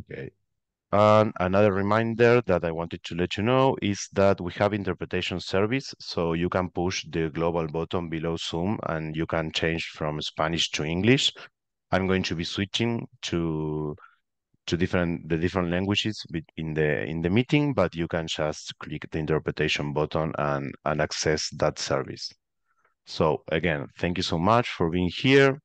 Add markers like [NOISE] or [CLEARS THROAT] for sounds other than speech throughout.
Okay. And another reminder that I wanted to let you know is that we have interpretation service, so you can push the global button below Zoom and you can change from Spanish to English. I'm going to be switching to to different the different languages in the in the meeting, but you can just click the interpretation button and and access that service. So again, thank you so much for being here.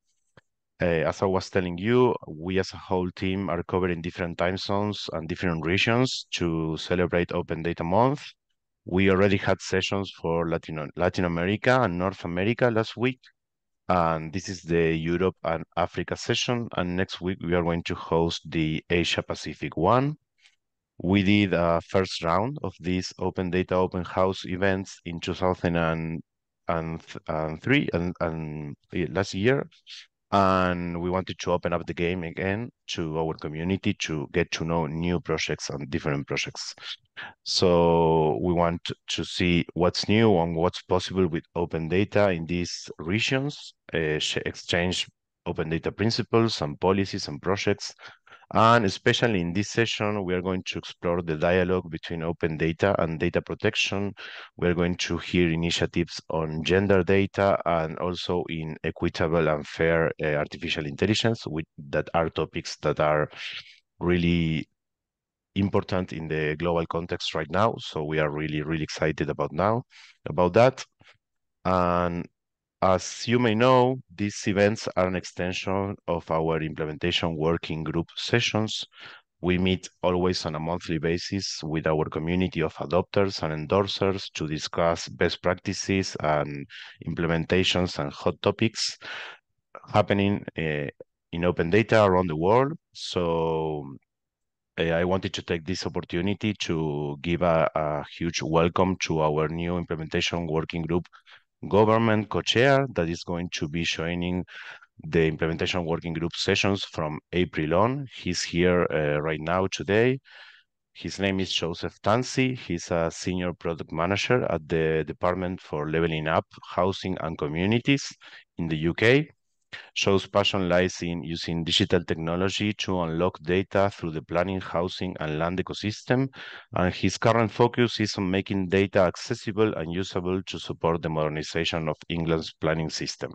Uh, as I was telling you, we as a whole team are covering different time zones and different regions to celebrate Open Data Month. We already had sessions for Latin, Latin America and North America last week. And this is the Europe and Africa session. And next week, we are going to host the Asia Pacific one. We did a first round of these Open Data Open House events in 2003 and, and, and last year and we wanted to open up the game again to our community to get to know new projects and different projects. So we want to see what's new and what's possible with open data in these regions, uh, exchange open data principles and policies and projects, and especially in this session, we are going to explore the dialogue between open data and data protection. We're going to hear initiatives on gender data and also in equitable and fair uh, artificial intelligence, with, that are topics that are really important in the global context right now. So we are really, really excited about now, about that. And as you may know, these events are an extension of our implementation working group sessions. We meet always on a monthly basis with our community of adopters and endorsers to discuss best practices and implementations and hot topics happening uh, in open data around the world. So uh, I wanted to take this opportunity to give a, a huge welcome to our new implementation working group government co-chair that is going to be joining the implementation working group sessions from April on. He's here uh, right now today. His name is Joseph Tansi. He's a senior product manager at the Department for Leveling Up Housing and Communities in the UK. Joe's passion lies in using digital technology to unlock data through the planning, housing, and land ecosystem, and his current focus is on making data accessible and usable to support the modernization of England's planning system.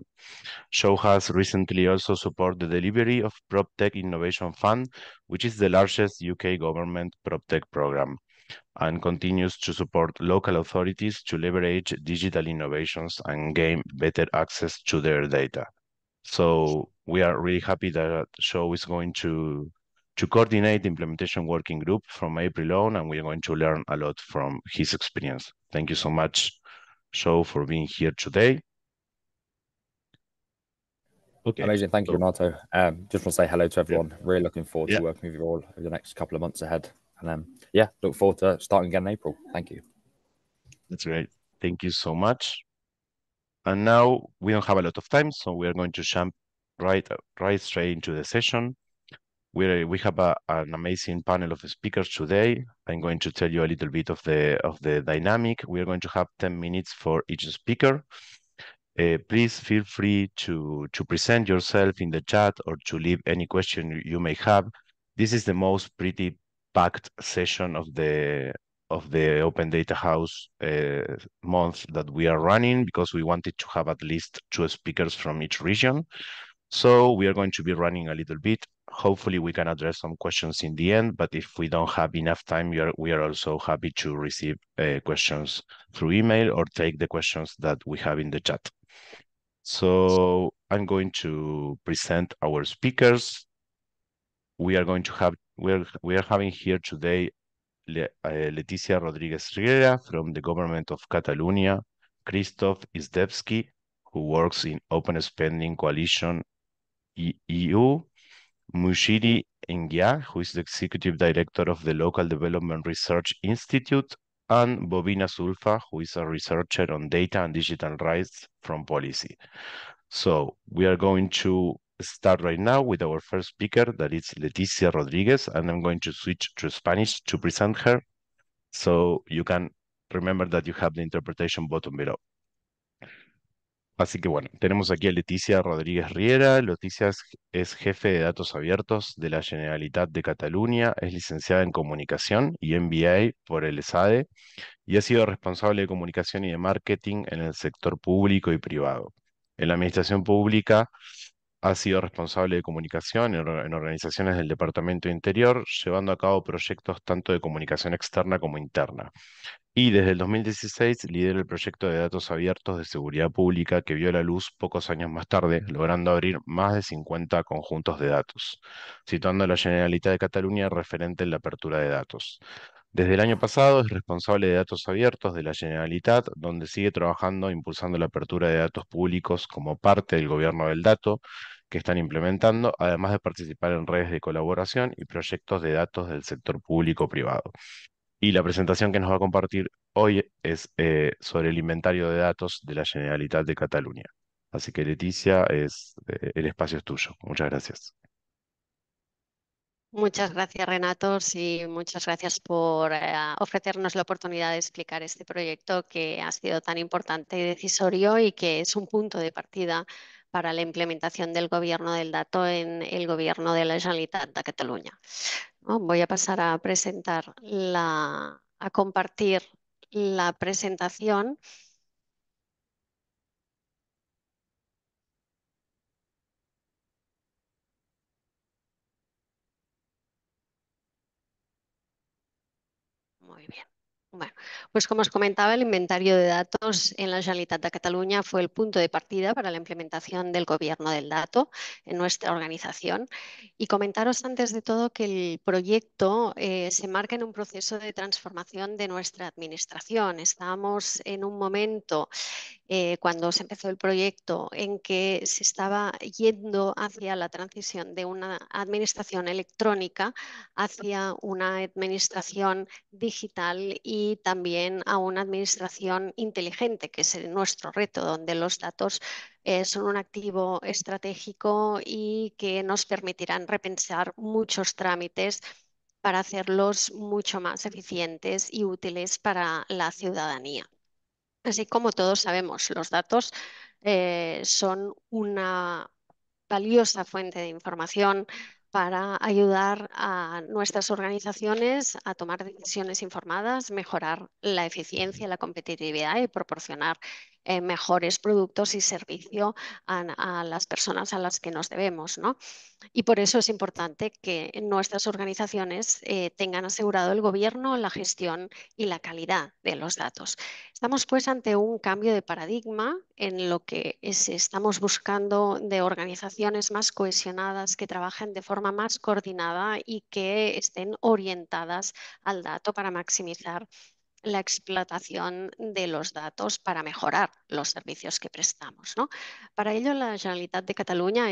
Joe has recently also supported the delivery of PropTech Innovation Fund, which is the largest UK government PropTech program and continues to support local authorities to leverage digital innovations and gain better access to their data. So we are really happy that Joe is going to to coordinate the implementation working group from April on, and we are going to learn a lot from his experience. Thank you so much, Joe, for being here today. Okay. Amazing. Thank you, Renato. Um, just want to say hello to everyone. Yeah. Really looking forward yeah. to working with you all over the next couple of months ahead. And um, yeah, look forward to starting again in April. Thank you. That's great. Thank you so much. And now we don't have a lot of time, so we are going to jump right right straight into the session. We we have a, an amazing panel of speakers today. I'm going to tell you a little bit of the of the dynamic. We are going to have 10 minutes for each speaker. Uh, please feel free to to present yourself in the chat or to leave any question you may have. This is the most pretty packed session of the of the Open Data House uh, month that we are running because we wanted to have at least two speakers from each region. So we are going to be running a little bit. Hopefully we can address some questions in the end, but if we don't have enough time, we are, we are also happy to receive uh, questions through email or take the questions that we have in the chat. So I'm going to present our speakers. We are going to have, we're, we are having here today Le, uh, Leticia Rodriguez Riera from the government of Catalonia, Christoph Izdebski, who works in Open Spending Coalition EU, Muchiri Nyaggah, who is the executive director of the Local Development Research Institute, and Bobina Zulfa, who is a researcher on data and digital rights from Pollicy. So we are going to start right now with our first speaker, that is Leticia Rodriguez, and I'm going to switch to Spanish to present her. So you can remember that you have the interpretation button below. Así que bueno, tenemos aquí a Leticia Rodríguez Riera. Leticia es, jefe de datos abiertos de la Generalitat de Cataluña, es licenciada en comunicación y MBA por el ESADE y ha sido responsable de comunicación y de marketing en el sector público y privado. En la administración pública ha sido responsable de comunicación en, organizaciones del Departamento de Interior, llevando a cabo proyectos tanto de comunicación externa como interna. Y desde el 2016 lidera el proyecto de datos abiertos de seguridad pública que vio la luz pocos años más tarde, logrando abrir más de 50 conjuntos de datos, situando a la Generalitat de Cataluña referente en la apertura de datos. Desde el año pasado es responsable de datos abiertos de la Generalitat, donde sigue trabajando impulsando la apertura de datos públicos como parte del gobierno del dato que están implementando, además de participar en redes de colaboración y proyectos de datos del sector público-privado. Y la presentación que nos va a compartir hoy es eh, sobre el inventario de datos de la Generalitat de Cataluña. Así que Leticia, es, eh, el espacio es tuyo. Muchas gracias. Muchas gracias, Renato, y muchas gracias por eh, ofrecernos la oportunidad de explicar este proyecto que ha sido tan importante y decisorio y que es un punto de partida para la implementación del gobierno del dato en el gobierno de la Generalitat de Cataluña. Voy a pasar a presentar la, a compartir la presentación. Muy bien. Bueno, pues como os comentaba, el inventario de datos en la Generalitat de Cataluña fue el punto de partida para la implementación del gobierno del dato en nuestra organización. Y comentaros antes de todo que el proyecto eh, se marca en un proceso de transformación de nuestra administración. Estamos en un momento eh, cuando se empezó el proyecto en que se estaba yendo hacia la transición de una administración electrónica hacia una administración digital y también a una administración inteligente, que es nuestro reto, donde los datos eh, son un activo estratégico y que nos permitirán repensar muchos trámites para hacerlos mucho más eficientes y útiles para la ciudadanía. Así como todos sabemos, los datos eh, son una valiosa fuente de información para ayudar a nuestras organizaciones a tomar decisiones informadas, mejorar la eficiencia, la competitividad y proporcionar eh, mejores productos y servicios a, las personas a las que nos debemos. ¿no? Y por eso es importante que nuestras organizaciones eh, tengan asegurado el gobierno, la gestión y la calidad de los datos. Estamos pues ante un cambio de paradigma en lo que estamos buscando de organizaciones más cohesionadas, que trabajen de forma más coordinada y que estén orientadas al dato para maximizar la explotación de los datos para mejorar los servicios que prestamos. ¿no? Para ello, la Generalitat de Cataluña,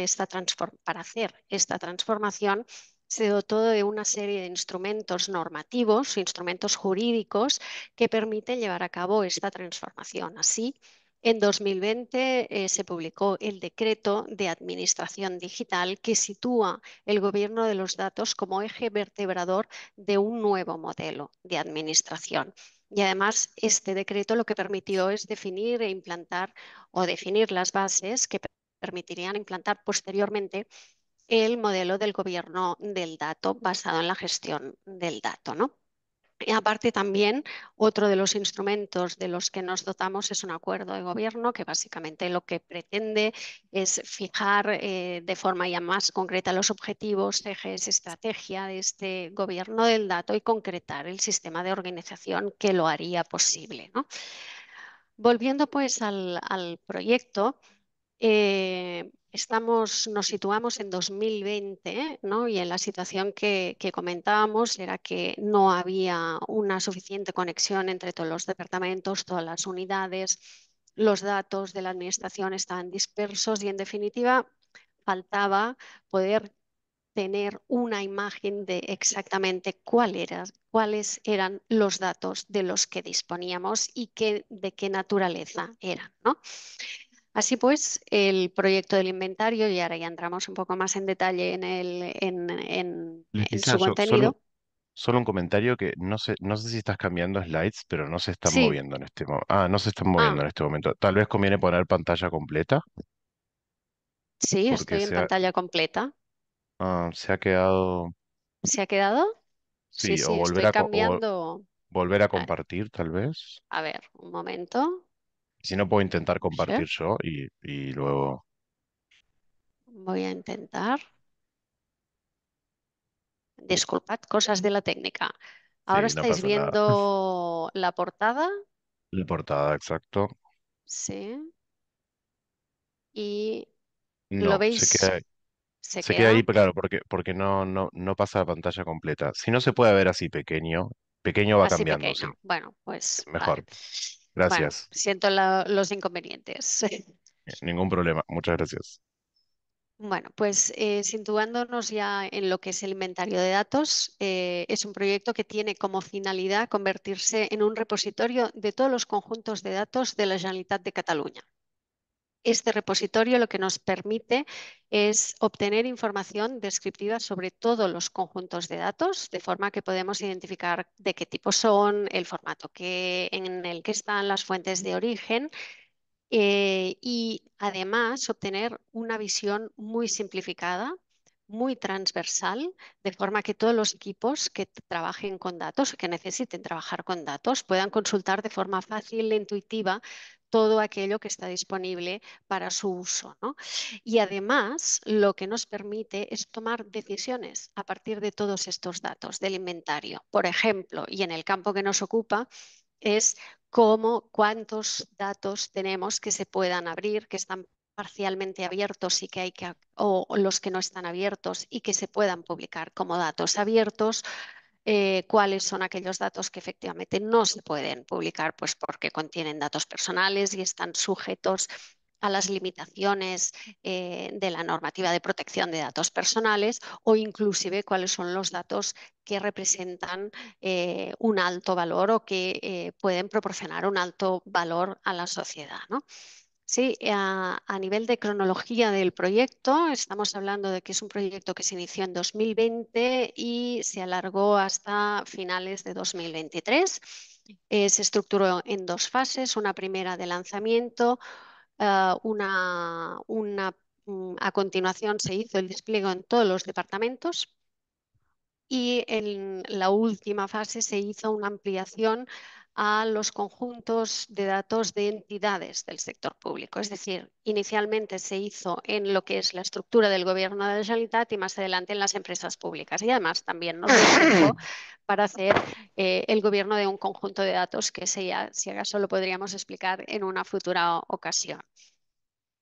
para hacer esta transformación, se dotó de una serie de instrumentos normativos, instrumentos jurídicos que permiten llevar a cabo esta transformación. Así, en 2020 eh, se publicó el decreto de administración digital que sitúa el gobierno de los datos como eje vertebrador de un nuevo modelo de administración. Y además, este decreto lo que permitió es definir e implantar o definir las bases que permitirían implantar posteriormente el modelo del gobierno del dato basado en la gestión del dato. ¿no? Aparte también, otro de los instrumentos de los que nos dotamos es un acuerdo de gobierno que básicamente lo que pretende es fijar eh, de forma ya más concreta los objetivos, ejes, estrategia de este gobierno del dato y concretar el sistema de organización que lo haría posible. Volviendo pues al, al proyecto, eh, estamos, nos situamos en 2020 ¿no? y en la situación que, comentábamos era que no había una suficiente conexión entre todos los departamentos, todas las unidades, los datos de la administración estaban dispersos y en definitiva faltaba poder tener una imagen de exactamente cuáles eran los datos de los que disponíamos y de qué naturaleza eran. ¿no? Así pues, el proyecto del inventario, y ahora ya entramos un poco más en detalle en, el, en, su contenido. Solo un comentario que no sé, no sé si estás cambiando slides, pero no se están Sí. moviendo en este momento. Ah, no se están Ah, moviendo en este momento. Tal vez conviene poner pantalla completa, sí, estoy en ha, pantalla completa. ah, se ha quedado, ¿Se ha quedado? Sí, sí, o sí, volver estoy a, o cambiando. volver A compartir, tal vez. a ver, un momento. Si no, puedo intentar compartir yo y, y luego, Voy a intentar. Disculpad, cosas de la técnica. Ahora sí, no estáis nada. viendo la portada, La portada, exacto. sí, y lo No, se veis, queda, se se queda ahí, claro, porque, porque no, no, no pasa la pantalla completa. Si no se puede ver así pequeño, pequeño va así cambiando, sí, pequeño. Bueno, pues vale. Bueno, Gracias. siento la- los inconvenientes. [LAUGHS] Ningún problema. Muchas gracias. Bueno, pues eh, situándonos ya en lo que es el inventario de datos, eh, es un proyecto que tiene como finalidad convertirse en un repositorio de todos los conjuntos de datos de la Generalitat de Cataluña. Este repositorio lo que nos permite es obtener información descriptiva sobre todos los conjuntos de datos, de forma que podemos identificar de qué tipo son, el formato que, en el que están las fuentes de origen eh, y además obtener una visión muy simplificada, muy transversal, de forma que todos los equipos que trabajen con datos, que necesiten trabajar con datos, puedan consultar de forma fácil e intuitiva todo aquello que está disponible para su uso. ¿no? Y además, lo que nos permite es tomar decisiones a partir de todos estos datos del inventario. Por ejemplo, y en el campo que nos ocupa, es cómo, cuántos datos tenemos que se puedan abrir, que están parcialmente abiertos y que hay que, o los que no están abiertos y que se puedan publicar como datos abiertos, eh, cuáles son aquellos datos que efectivamente no se pueden publicar, pues porque contienen datos personales y están sujetos a las limitaciones eh, de la normativa de protección de datos personales o inclusive cuáles son los datos que representan eh, un alto valor o que eh, pueden proporcionar un alto valor a la sociedad. ¿no? Sí, a, nivel de cronología del proyecto, estamos hablando de que es un proyecto que se inició en 2020 y se alargó hasta finales de 2023. Eh, se estructuró en dos fases, una primera de lanzamiento, uh, una, um, a continuación se hizo el despliegue en todos los departamentos y en la última fase se hizo una ampliación a los conjuntos de datos de entidades del sector público. Es decir, inicialmente se hizo en lo que es la estructura del gobierno de la Generalitat y más adelante en las empresas públicas. Y además también nos dio [CLEARS THROAT] para hacer eh, el gobierno de un conjunto de datos que si acaso lo podríamos explicar en una futura ocasión.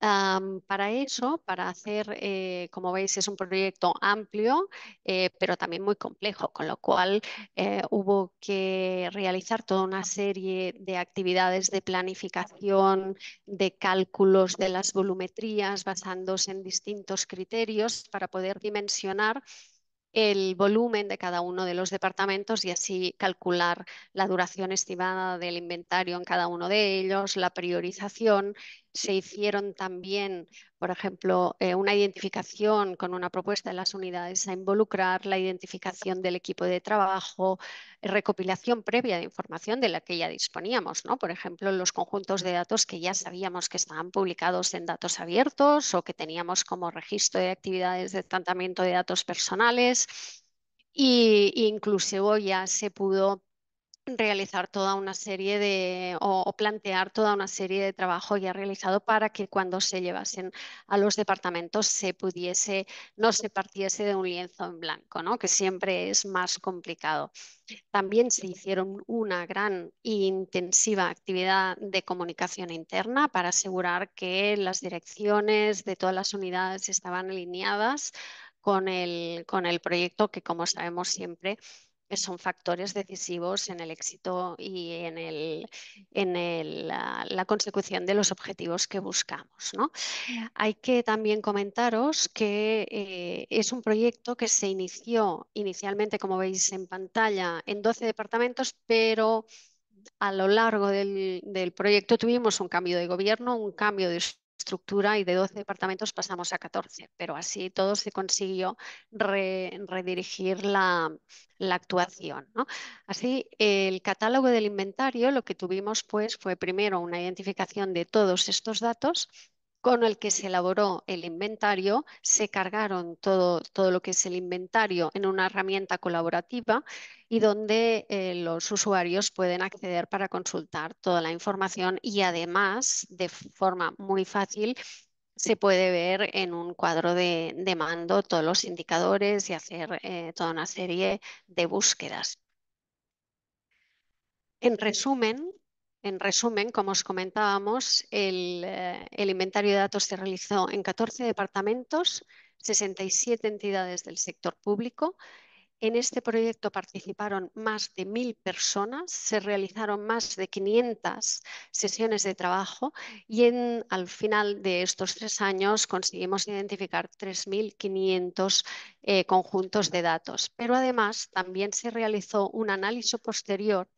Para eso, para hacer, eh, como veis, es un proyecto amplio, eh, pero también muy complejo, con lo cual eh, hubo que realizar toda una serie de actividades de planificación, de cálculos de las volumetrías, basándose en distintos criterios para poder dimensionar el volumen de cada uno de los departamentos y así calcular la duración estimada del inventario en cada uno de ellos, la priorización. Se hicieron también, por ejemplo, eh, una identificación con una propuesta de las unidades a involucrar, la identificación del equipo de trabajo, recopilación previa de información de la que ya disponíamos, ¿no? Por ejemplo, los conjuntos de datos que ya sabíamos que estaban publicados en datos abiertos o que teníamos como registro de actividades de tratamiento de datos personales y incluso ya se pudo realizar toda una serie de o, plantear toda una serie de trabajo ya realizado para que cuando se llevasen a los departamentos se pudiese, no se partiese de un lienzo en blanco, ¿no? que siempre es más complicado. También se hicieron una gran e intensiva actividad de comunicación interna para asegurar que las direcciones de todas las unidades estaban alineadas con el, con el proyecto que, como sabemos siempre, son factores decisivos en el éxito y en, el, en el, la, la, consecución de los objetivos que buscamos. ¿no? Hay que también comentaros que eh, es un proyecto que se inició inicialmente, como veis en pantalla, en 12 departamentos, pero a lo largo del, del proyecto tuvimos un cambio de gobierno, un cambio de estructura y de 12 departamentos pasamos a 14, pero así todo se consiguió redirigir la, actuación. Así, el catálogo del inventario, lo que tuvimos pues fue primero una identificación de todos estos datos con el que se elaboró el inventario, se cargaron todo, todo lo que es el inventario en una herramienta colaborativa y donde eh, los usuarios pueden acceder para consultar toda la información y además de forma muy fácil se puede ver en un cuadro de, mando todos los indicadores y hacer eh, toda una serie de búsquedas. En resumen, en resumen, como os comentábamos, eh, el, inventario de datos se realizó en 14 departamentos, 67 entidades del sector público. En este proyecto participaron más de mil personas, se realizaron más de 500 sesiones de trabajo y al final de estos tres años conseguimos identificar 3.500 eh, conjuntos de datos. Pero además también se realizó un análisis posterior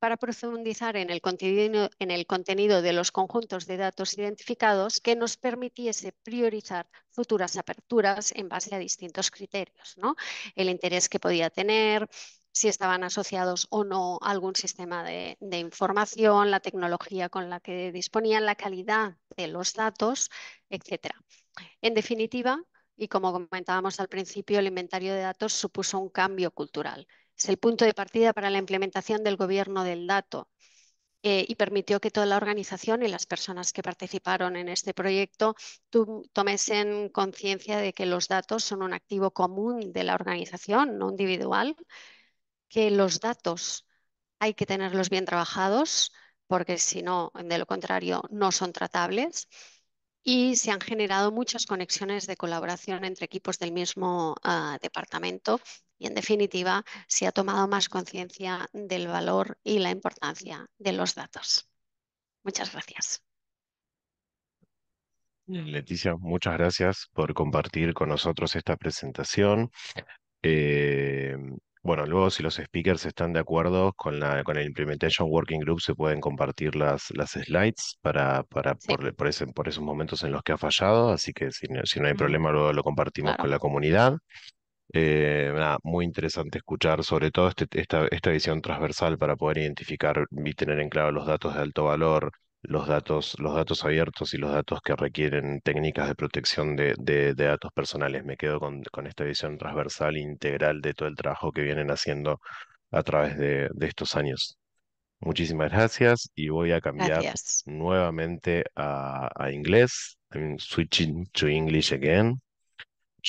para profundizar en el, contenido, de los conjuntos de datos identificados que nos permitiese priorizar futuras aperturas en base a distintos criterios. ¿no? El interés que podía tener, si estaban asociados o no a algún sistema de, de, información, la tecnología con la que disponían, la calidad de los datos, etc. En definitiva, y como comentábamos al principio, el inventario de datos supuso un cambio cultural es el punto de partida para la implementación del gobierno del dato eh, y permitió que toda la organización y las personas que participaron en este proyecto tomesen conciencia de que los datos son un activo común de la organización, no individual, que los datos hay que tenerlos bien trabajados porque si no, de lo contrario, no son tratables y se han generado muchas conexiones de colaboración entre equipos del mismo ah, departamento y en definitiva se ha tomado más conciencia del valor y la importancia de los datos. Muchas gracias. Leticia, muchas gracias por compartir con nosotros esta presentación. Eh, bueno, luego si los speakers están de acuerdo con la con el Implementation Working Group se pueden compartir las, las slides para, para por, por, ese, por esos momentos en los que ha fallado, así que si no, si no hay problema luego lo compartimos con la comunidad. Eh, muy interesante escuchar sobre todo este, esta, esta visión transversal para poder identificar y tener en claro los datos de alto valor, los datos, los datos abiertos y los datos que requieren técnicas de protección de, de, datos personales. Me quedo con, con, esta visión transversal e integral de todo el trabajo que vienen haciendo a través de, de estos años. Muchísimas gracias y voy a cambiar nuevamente a, a inglés. I'm switching to English again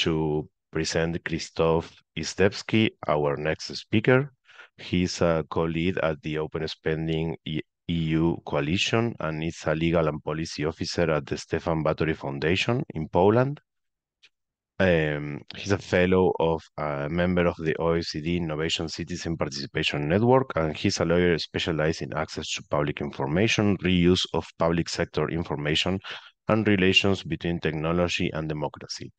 to present Christoph Izdebski, our next speaker. He's a co-lead at the Open Spending EU Coalition and is a legal and policy officer at the Stefan Batory Foundation in Poland. Um, he's a fellow of a member of the OECD Innovation Citizen Participation Network, and he's a lawyer specialized in access to public information, reuse of public sector information, and relations between technology and democracy.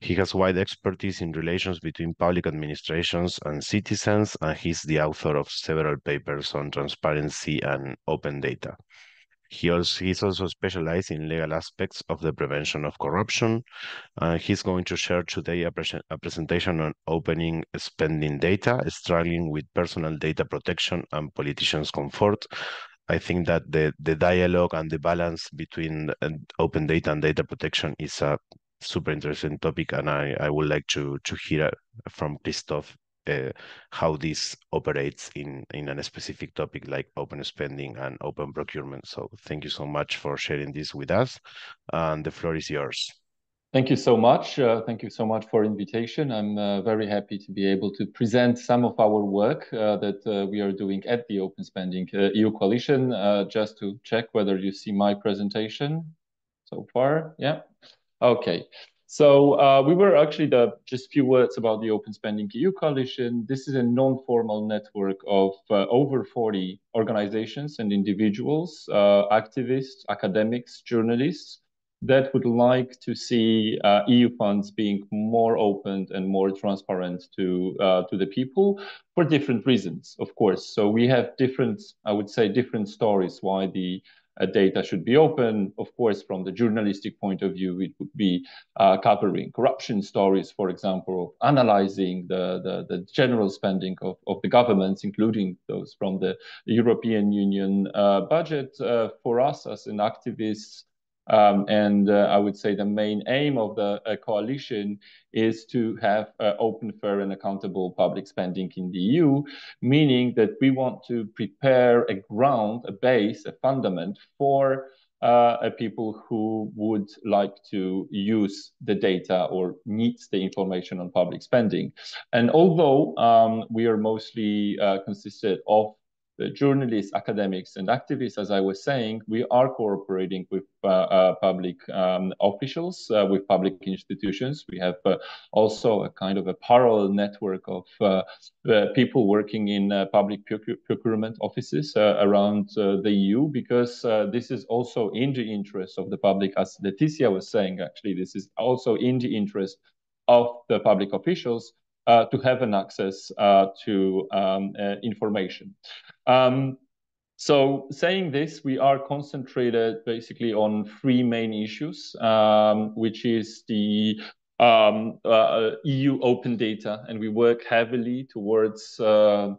He has wide expertise in relations between public administrations and citizens, and he's the author of several papers on transparency and open data. He also, he's also specialized in legal aspects of the prevention of corruption. He's going to share today a, a, presentation on opening spending data, struggling with personal data protection and politicians' comfort. I think that the, the dialogue and the balance between open data and data protection is a super interesting topic, and I, I would like to to hear from Christoph uh, how this operates in in a specific topic like open spending and open procurement. So thank you so much for sharing this with us, and the floor is yours. Thank you so much. Uh, thank you so much for invitation. I'm uh, very happy to be able to present some of our work uh, that uh, we are doing at the Open Spending uh, EU Coalition. Uh, just to check whether you see my presentation so far. Yeah. Okay. So uh, we were actually the just a few words about the Open Spending EU Coalition. This is a non-formal network of uh, over 40 organizations and individuals, uh, activists, academics, journalists that would like to see uh, EU funds being more open and more transparent to uh, to the people for different reasons, of course. So we have different, I would say, different stories why the data should be open. Of course, from the journalistic point of view, it would be uh, covering corruption stories, for example, analyzing the, the, the, general spending of, of the governments, including those from the European Union uh, budget. Uh, for us as an activist, um, and uh, I would say the main aim of the uh, coalition is to have uh, open, fair, and accountable public spending in the EU, meaning that we want to prepare a ground, a base, a fundament for uh, people who would like to use the data or needs the information on public spending. And although um, we are mostly uh, consisted of journalists, academics, and activists, as I was saying, we are cooperating with uh, uh, public um, officials, uh, with public institutions. We have also a kind of a parallel network of people working in public procurement offices around the EU, because this is also in the interest of the public, as Leticia was saying, actually, this is also in the interest of the public officials uh, to have an access uh, to um, uh, information. Um, so saying this, we are concentrated basically on three main issues, um, which is the um, uh, EU open data, and we work heavily towards uh,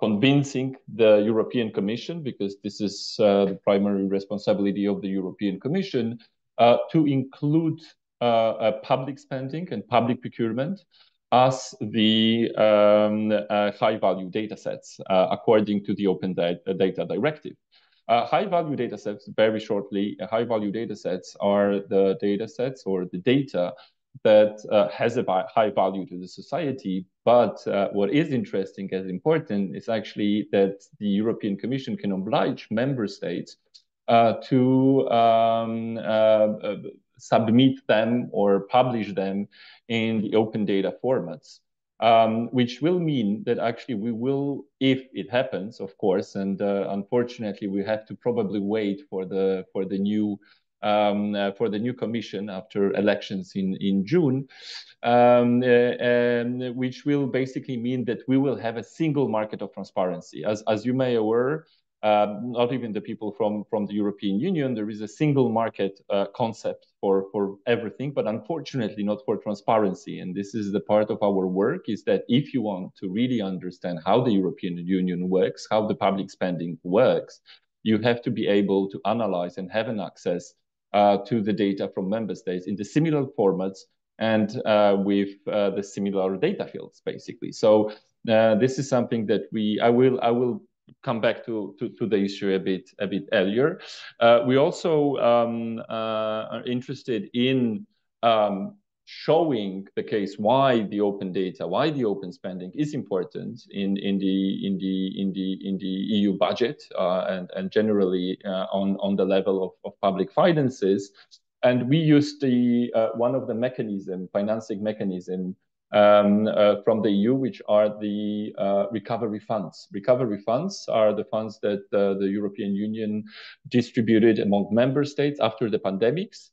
convincing the European Commission, because this is uh, the primary responsibility of the European Commission, to include public spending and public procurement as the um, uh, high-value data sets uh, according to the Open Data, data Directive. Uh, high-value data sets, very shortly, uh, high-value data sets are the data sets or the data that uh, has a high value to the society. But uh, what is interesting and important is actually that the European Commission can oblige member states to um, submit them or publish them in the open data formats. Um, which will mean that actually we will, if it happens, of course, and uh, unfortunately we have to probably wait for the for the new um, uh, for the new commission after elections in in June, um, uh, which will basically mean that we will have a single market of transparency. As as you may aware, um, not even the people from, from the European Union. There is a single market uh, concept for, for everything, but unfortunately not for transparency. And this is the part of our work is that if you want to really understand how the European Union works, how the public spending works, you have to be able to analyze and have an access uh, to the data from member states in the similar formats and uh, with uh, the similar data fields, basically. So uh, this is something that we, I will, I will come back to, to, to, the issue a bit a bit earlier. Uh, we also um, uh, are interested in um, showing the case why the open data, why the open spending is important in, in the in the in the in the EU budget uh, and and generally uh, on on the level of, of public finances. And we use the uh, one of the mechanism, financing mechanism um, uh, from the EU, which are the uh, recovery funds. Recovery funds are the funds that uh, the European Union distributed among member states after the pandemics.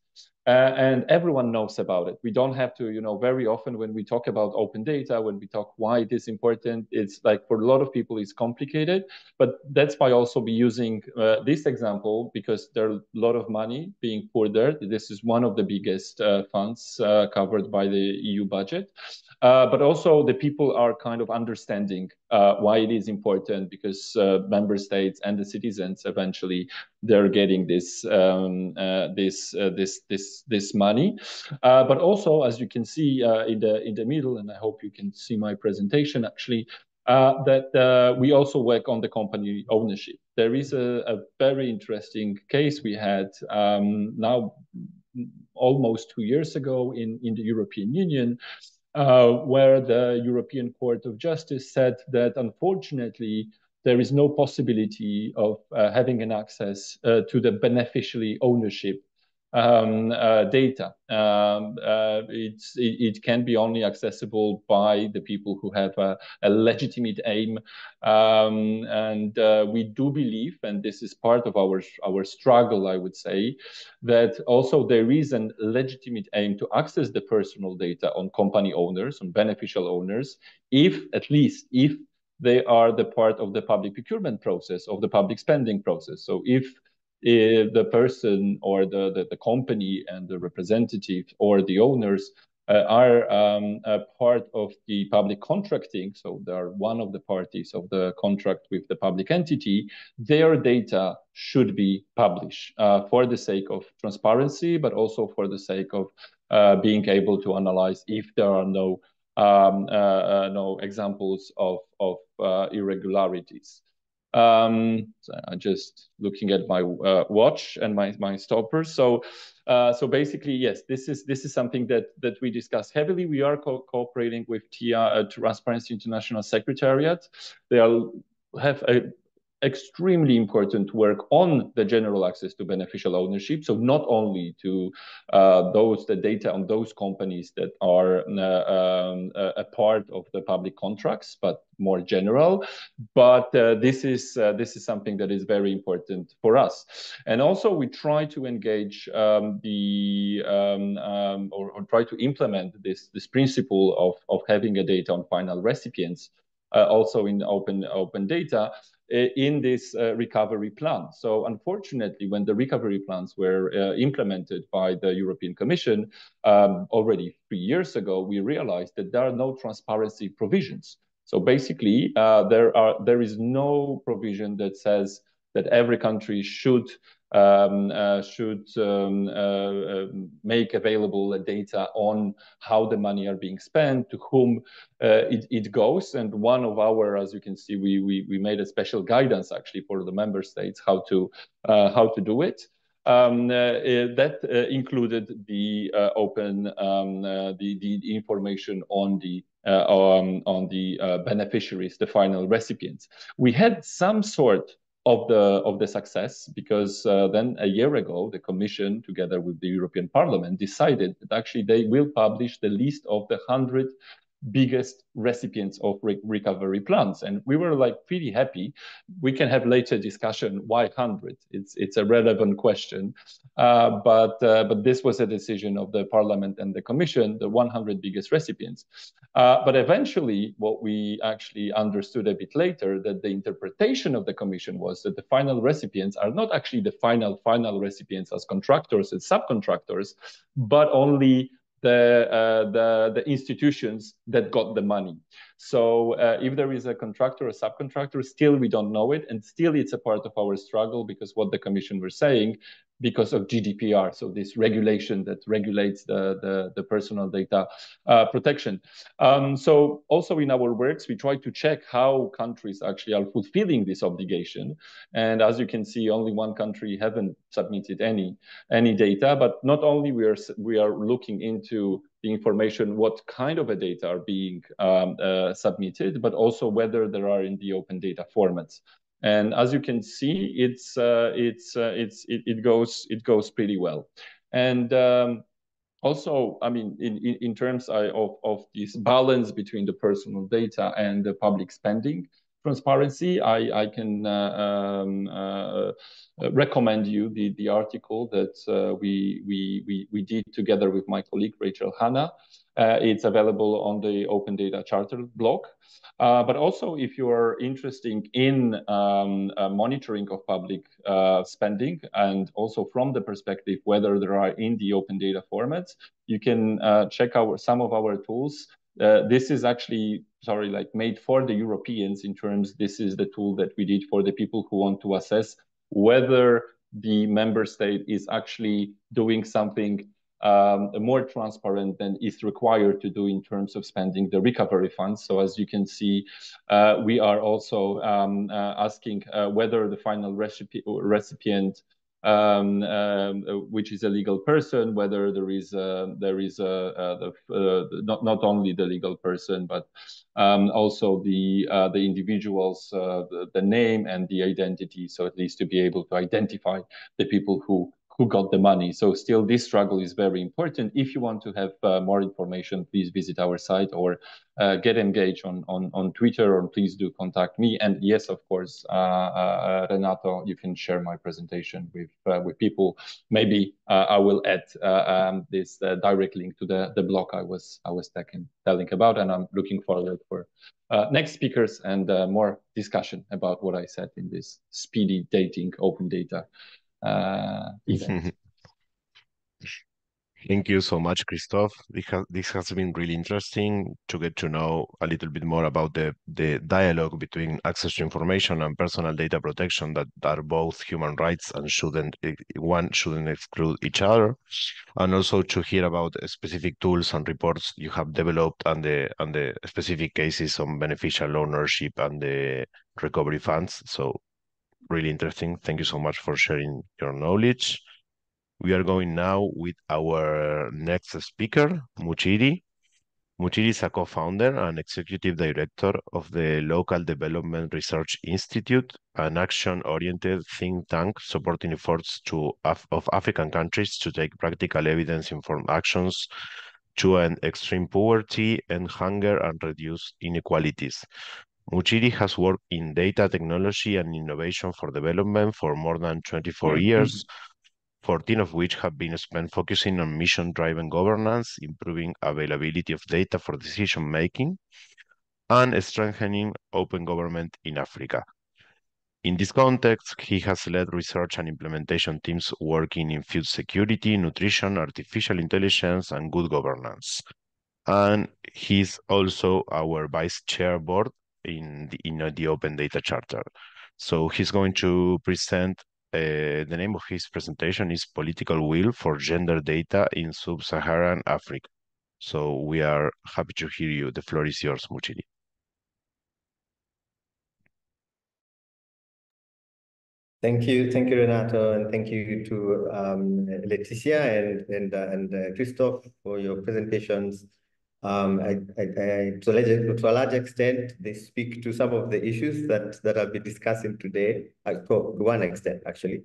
Uh, and everyone knows about it. We don't have to, you know, very often when we talk about open data, when we talk why it is important, it's like for a lot of people it's complicated. But that's why also be using uh, this example because there are a lot of money being poured there. This is one of the biggest uh, funds uh, covered by the EU budget. Uh, but also the people are kind of understanding uh, why it is important because uh, member states and the citizens eventually they're getting this um, uh, this uh, this this this money. Uh, but also, as you can see in the in the middle, and I hope you can see my presentation actually. that we also work on the company ownership. There is a, a very interesting case we had um, now almost two years ago in, in the European Union, uh, where the European Court of Justice said that unfortunately there is no possibility of uh, having an access uh, to the beneficiary ownership um, uh, data. Um, uh, it, it, can be only accessible by the people who have a, a legitimate aim. Um, and uh, we do believe, and this is part of our, our struggle, I would say, that also there is a legitimate aim to access the personal data on company owners, on beneficial owners, if at least if they are the part of the public procurement process, of the public spending process. So if the person or the, the, the company and the representative or the owners uh, are um, a part of the public contracting, so they are one of the parties of the contract with the public entity, their data should be published uh, for the sake of transparency, but also for the sake of uh, being able to analyze if there are no um, uh, uh, no examples of, of uh, irregularities. Um, so I'm just looking at my uh, watch and my my stopper. So, uh, so basically, yes, this is this is something that that we discuss heavily. We are co cooperating with TIA, uh, Transparency International Secretariat. They are have a extremely important work on the general access to beneficial ownership. So not only to uh, those the data on those companies that are uh, um, a part of the public contracts, but more general. But uh, this is uh, this is something that is very important for us. And also we try to engage um, the um, um or, or, try to implement this this principle of of having a data on final recipients. Uh, also in open open data in this uh, recovery plan. So unfortunately, when the recovery plans were uh, implemented by the European Commission um, already three years ago, we realized that there are no transparency provisions. So basically, uh, there are there is no provision that says that every country should um, uh, should um, uh, uh, make available data on how the money are being spent, to whom uh, it, it, goes. And one of our, as you can see, we, we, we made a special guidance actually for the member states how to, uh, how to do it. Um, uh, that included the open um, the, the information on the um, on the beneficiaries, the final recipients. We had some sort of the of the success because uh, then a year ago the commission together with the european parliament decided that actually they will publish the list of the 100 biggest recipients of re recovery plans. And we were like pretty happy. We can have later discussion why 100. It's it's a relevant question, uh, but uh, but this was a decision of the Parliament and the Commission, the 100 biggest recipients. Uh, but eventually, what we actually understood a bit later that the interpretation of the Commission was that the final recipients are not actually the final final recipients as contractors and subcontractors, but only the, uh, the, the institutions that got the money. So uh, if there is a contractor or subcontractor, still we don't know it. And still it's a part of our struggle because what the commission were saying, because of GDPR, so this regulation that regulates the, the, the personal data uh, protection. Um, so also in our works, we try to check how countries actually are fulfilling this obligation. And as you can see, only one country haven't submitted any, any data, but not only we are, we are looking into the information, what kind of a data are being um, uh, submitted, but also whether there are in the open data formats. And as you can see, it's uh, it's uh, it's it, it, goes it goes pretty well. And um, also, I mean, in, in, in terms of, of this balance between the personal data and the public spending transparency, I, I can uh, um, uh, recommend you the, the article that uh, we, we, we, we did together with my colleague Rachel Hanna. Uh, it's available on the Open Data Charter blog. Uh, but also, if you are interested in um, uh, monitoring of public spending, and also from the perspective whether there are in the open data formats, you can check out some of our tools. Uh, this is actually, sorry, like made for the Europeans in terms. This is the tool that we did for the people who want to assess whether the member state is actually doing something um, more transparent than is required to do in terms of spending the recovery funds. So as you can see, uh, we are also um, uh, asking uh, whether the final recipient um, um, which is a legal person, whether there is a, there is a, a the, uh, not not only the legal person, but um, also the uh, the individuals, uh, the, the, name and the identity. So at least to be able to identify the people who who got the money. So still this struggle is very important. If you want to have uh, more information, please visit our site or uh, get engaged on, on, on Twitter or please do contact me. And yes, of course, uh, uh Renato, you can share my presentation with uh, with people. Maybe uh, I will add um, this direct link to the, the blog I was I was talking, telling about, and I'm looking forward for next speakers and more discussion about what I said in this speedy dating open data Uh, event. [LAUGHS] Thank you so much, Christoph. This has, this has been really interesting to get to know a little bit more about the, the dialogue between access to information and personal data protection that are both human rights and shouldn't eh, one shouldn't exclude each other. And also to hear about specific tools and reports you have developed and the and the specific cases on beneficial ownership and the recovery funds. So really interesting. Thank you so much for sharing your knowledge. We are going now with our next speaker, Muchiri. Muchiri is a co-founder and executive director of the Local Development Research Institute, an action-oriented think tank supporting efforts to, of African countries to take practical evidence-informed actions to end extreme poverty and hunger and reduce inequalities. Muchiri has worked in data technology and innovation for development for more than 24 mm-hmm. years, 14 of which have been spent focusing on mission-driven governance, improving availability of data for decision-making, and strengthening open government in Africa. In this context, he has led research and implementation teams working in food security, nutrition, artificial intelligence, and good governance. And he's also our vice chair board in the, in the Open Data Charter. So he's going to present uh, the name of his presentation is Political Will for Gender Data in Sub-Saharan Africa. So we are happy to hear you. The floor is yours, Muchiri. Thank you, thank you, Renato, and thank you to um, Leticia and and uh, and uh, Christoph for your presentations. Um, I, I, I, to, a large, to a large extent, they speak to some of the issues that, that I'll be discussing today, uh, to one extent, actually.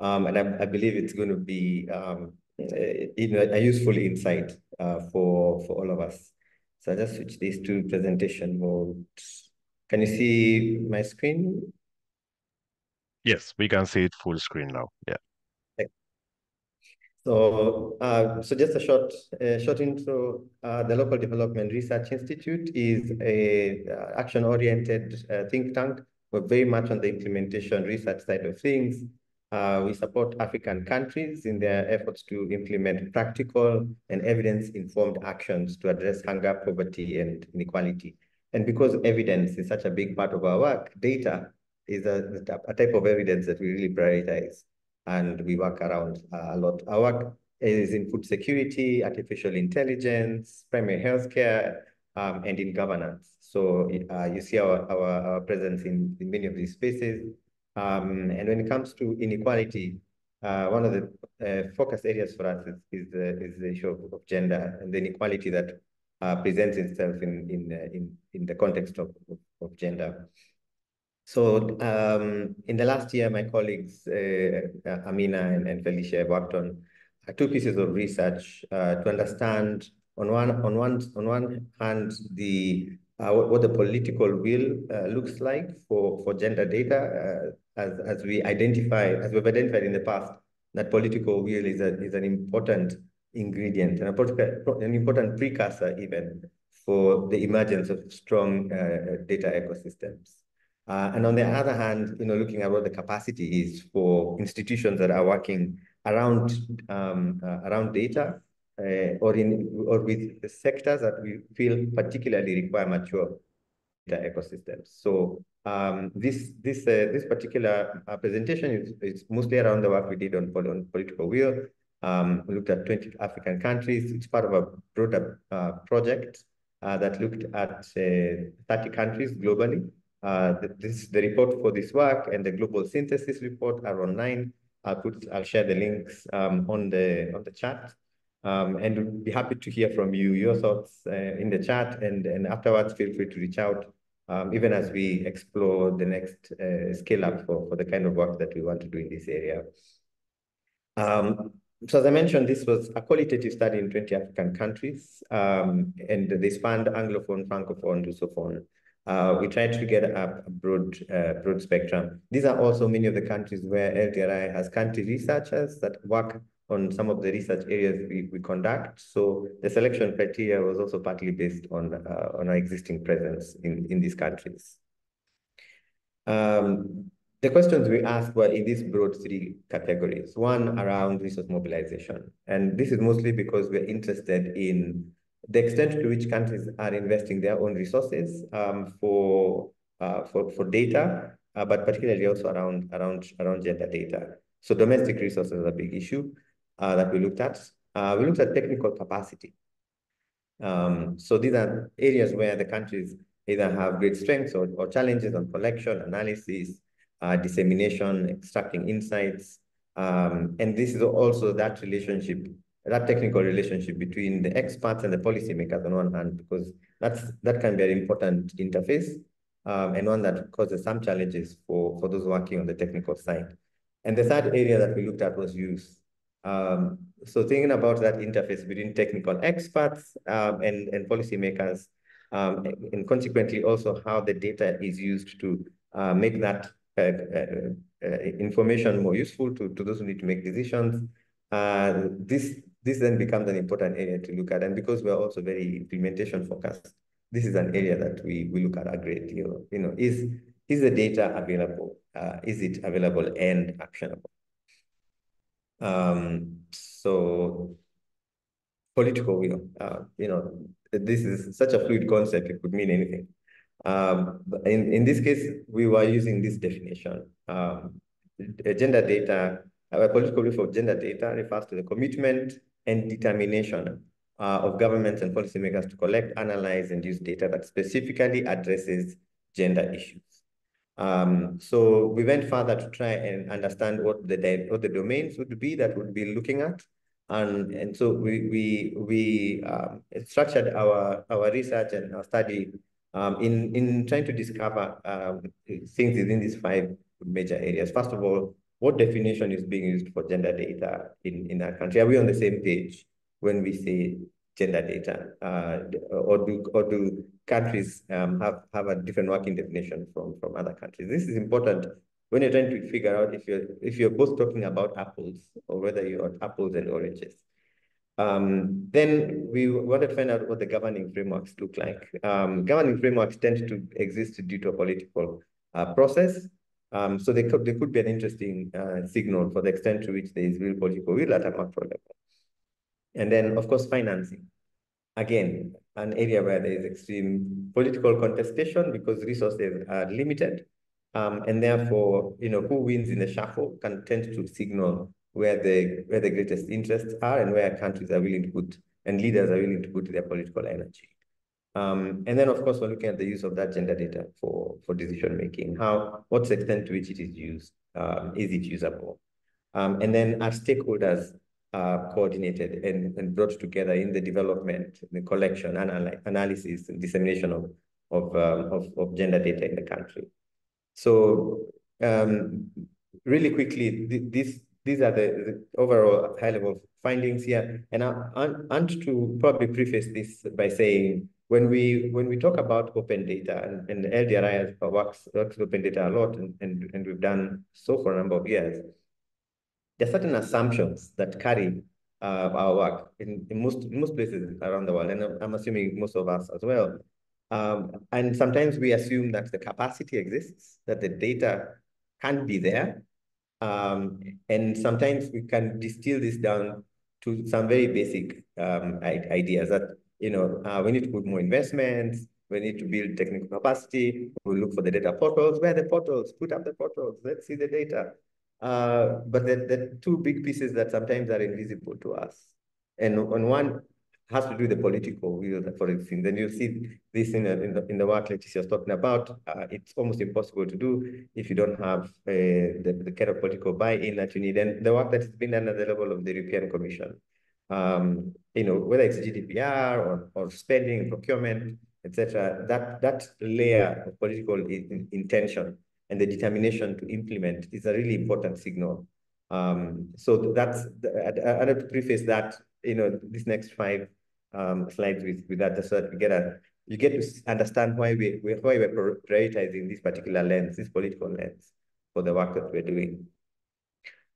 Um, and I, I, believe it's going to be um, a, a, useful insight uh, for, for all of us. So I just switch these two presentation modes. Can you see my screen? Yes, we can see it full screen now. Yeah. So, uh, so just a short, uh, short intro. Uh, the Local Development Research Institute is a uh, action-oriented uh, think tank. We're very much on the implementation research side of things. Uh, we support African countries in their efforts to implement practical and evidence-informed actions to address hunger, poverty, and inequality. And because evidence is such a big part of our work, data is a, a type of evidence that we really prioritize and we work around uh, a lot. Our work is in food security, artificial intelligence, primary healthcare, um, and in governance. So uh, you see our, our, our presence in, in, many of these spaces. Um, and when it comes to inequality, uh, one of the uh, focus areas for us is, is, the, is the issue of, gender and the inequality that uh, presents itself in, in, uh, in, in the context of, of, of gender. So um, in the last year, my colleagues, uh, uh, Amina and, and, Felicia, worked on uh, two pieces of research uh, to understand on one, on one, on one hand, the uh, what, the political will uh, looks like for, for gender data, as, as we identify, as we've identified in the past, that political will is, a, is an important ingredient, an important, an important precursor even for the emergence of strong data ecosystems. Uh, and on the other hand, you know, looking at what the capacity is for institutions that are working around um, uh, around data uh, or in or with the sectors that we feel particularly require mature data ecosystems. So um, this this uh, this particular uh, presentation is, is mostly around the work we did on, on political will. Um, we looked at 20 African countries. It's part of a broader uh, project that looked at 30 countries globally. Uh, this is the report for this work and the global synthesis report are online. I'll put I'll share the links um, on the on the chat. Um, and we'll be happy to hear from you, your thoughts uh, in the chat, and, and afterwards, feel free to reach out, um, even as we explore the next uh, scale up for, for the kind of work that we want to do in this area. Um, so as I mentioned, this was a qualitative study in 20 African countries, um, and they spanned Anglophone, Francophone, and Lusophone, uh, we tried to get a, a broad, uh, broad spectrum. These are also many of the countries where LDRI has country researchers that work on some of the research areas we, we conduct. So the selection criteria was also partly based on, uh, on our existing presence in, in these countries. Um, the questions we asked were in these broad three categories. One around resource mobilization. And this is mostly because we're interested in the extent to which countries are investing their own resources um, for, uh, for, for data, uh, but particularly also around, around, around gender data. So domestic resources is a big issue uh, that we looked at. Uh, we looked at technical capacity. Um, so these are areas where the countries either have great strengths or, or challenges on collection, analysis, uh, dissemination, extracting insights. Um, and this is also that relationship, that technical relationship between the experts and the policymakers on one hand, because that's that can be an important interface um, and one that causes some challenges for, for those working on the technical side. And the third area that we looked at was use. Um, so thinking about that interface between technical experts um, and, and policymakers, um, and consequently also how the data is used to uh, make that uh, uh, uh, information more useful to, to those who need to make decisions. this this then becomes an important area to look at. And because we're also very implementation focused, this is an area that we, we look at a great deal. You know, is is the data available? Uh, is it available and actionable? Um, so political will, uh, you know, this is such a fluid concept, it could mean anything. Um, in, in this case, we were using this definition. Um, gender data, uh, political will for gender data refers to the commitment and determination uh, of governments and policymakers to collect, analyze, and use data that specifically addresses gender issues. Um, so we went further to try and understand what the what the domains would be that would be looking at, and and so we we we um, structured our our research and our study um, in, in trying to discover um, things within these five major areas. First of all, what definition is being used for gender data in, in our country? Are we on the same page when we say gender data? Uh, or, do, or do countries um, have, have a different working definition from, from other countries? This is important when you're trying to figure out if you're, if you're both talking about apples or whether you're apples and oranges. Um, then we wanted to find out what the governing frameworks look like. Um, governing frameworks tend to exist due to a political uh, process. Um, so they could, they could be an interesting uh, signal for the extent to which there is real political will at a macro level. And then, of course, financing. Again, an area where there is extreme political contestation because resources are limited. Um, and therefore, you know, who wins in the shuffle can tend to signal where the where the greatest interests are and where countries are willing to put and leaders are willing to put their political energy. Um, and then, of course, we're looking at the use of that gender data for, for decision making. How, what's the extent to which it is used? Um, is it usable? Um, and then our stakeholders are coordinated and, and brought together in the development, the collection, anal analysis, and dissemination of, of, um, of, of, gender data in the country. So um, really quickly, th this these are the, the overall high-level findings here. And I, want to probably preface this by saying, when we when we talk about open data, and, and LDRI works, works open data a lot, and, and, and we've done so for a number of years, there are certain assumptions that carry uh, our work in, in most in most places around the world, and I'm, I'm assuming most of us as well. Um, and sometimes we assume that the capacity exists, that the data can be there, um, and sometimes we can distill this down to some very basic um, ideas that, you know, uh, we need to put more investments, we need to build technical capacity, we look for the data portals, where the portals, put up the portals, let's see the data. Uh, but the, the two big pieces that sometimes are invisible to us. And on one has to do the political will for instance. Then you see this in, in, the, in the work Leticia was talking about. Uh, it's almost impossible to do if you don't have uh, the, the kind of political buy-in that you need. And the work that has been done at the level of the European Commission, um, you know, whether it's GDPR or, or spending, procurement, etc., that, that layer of political in, intention and the determination to implement is a really important signal. Um, so that's, I, I have to preface that you know, these next five um, slides with, with that, so that we get a, you get to understand why we, why we're prioritizing this particular lens, this political lens for the work that we're doing.